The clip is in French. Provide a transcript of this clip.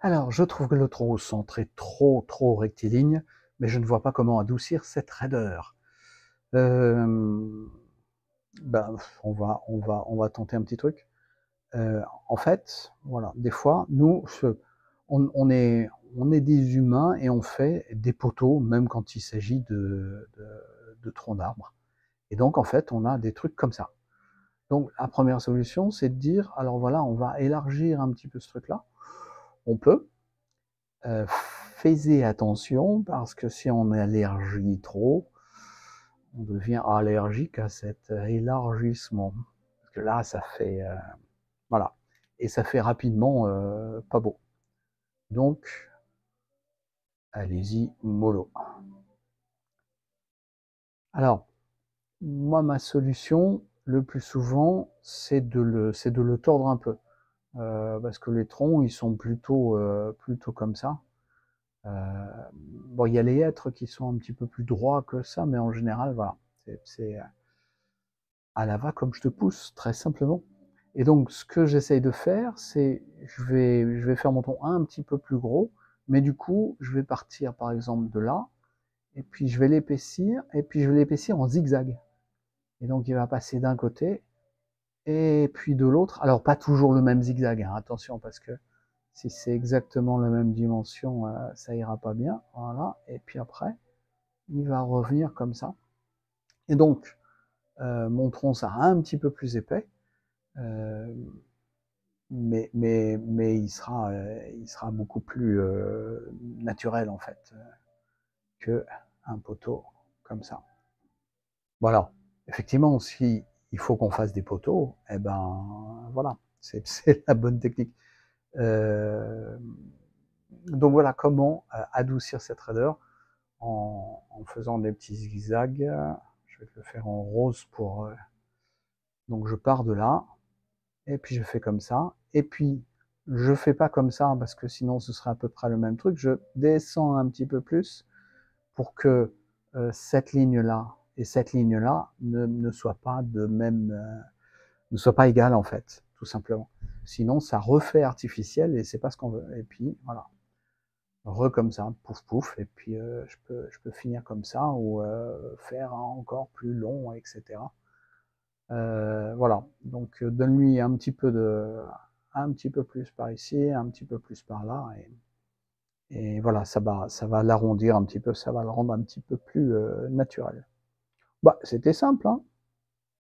Alors, je trouve que le tronc au centre est trop, trop rectiligne, mais je ne vois pas comment adoucir cette raideur. Euh, ben, on va, tenter un petit truc. Euh, en fait, voilà, des fois, nous, on, est, des humains et on fait des poteaux, même quand il s'agit de, de, de troncs d'arbres. Et donc, en fait, on a des trucs comme ça. Donc, la première solution, c'est de dire, alors voilà, on va élargir un petit peu ce truc-là. On peut. Euh, attention, parce que si on élargit trop, on devient allergique à cet élargissement. Parce que là, ça fait... Euh, voilà. Et ça fait rapidement euh, pas beau. Donc, allez-y, mollo. Alors, moi, ma solution, le plus souvent, c'est de de le tordre un peu. Euh, parce que les troncs, ils sont plutôt, euh, plutôt comme ça. Euh, bon, il y a les êtres qui sont un petit peu plus droits que ça, mais en général, voilà. C'est à la va comme je te pousse, très simplement. Et donc, ce que j'essaye de faire, c'est, je vais, je vais faire mon tronc un petit peu plus gros, mais du coup, je vais partir, par exemple, de là, et puis je vais l'épaissir, et puis je vais l'épaissir en zigzag. Et donc il va passer d'un côté et puis de l'autre. Alors pas toujours le même zigzag, hein, attention parce que si c'est exactement la même dimension, euh, ça ira pas bien. Voilà. Et puis après, il va revenir comme ça. Et donc, euh, mon tronc sera un petit peu plus épais, euh, mais, mais, mais il, sera, il sera beaucoup plus naturel en fait que un poteau comme ça. Voilà effectivement, si il faut qu'on fasse des poteaux, eh ben voilà, c'est la bonne technique. Euh, donc voilà comment euh, adoucir cette raideur en, faisant des petits zigzags. Je vais le faire en rose pour. Euh, donc je pars de là, et puis je fais comme ça, et puis je fais pas comme ça parce que sinon ce serait à peu près le même truc. Je descends un petit peu plus pour que cette ligne là et cette ligne-là ne, soit pas de même, euh, ne soit pas égale en fait, tout simplement. Sinon, ça refait artificiel et c'est pas ce qu'on veut. Et puis voilà, re comme ça, pouf pouf, et puis euh, je peux je peux finir comme ça ou euh, faire encore plus long, etc. Voilà, donc donne-lui un petit peu de, un petit peu plus par ici, un petit peu plus par là, et, et voilà, ça va ça va l'arrondir un petit peu, ça va le rendre un petit peu plus naturel. Bah, c'était simple, hein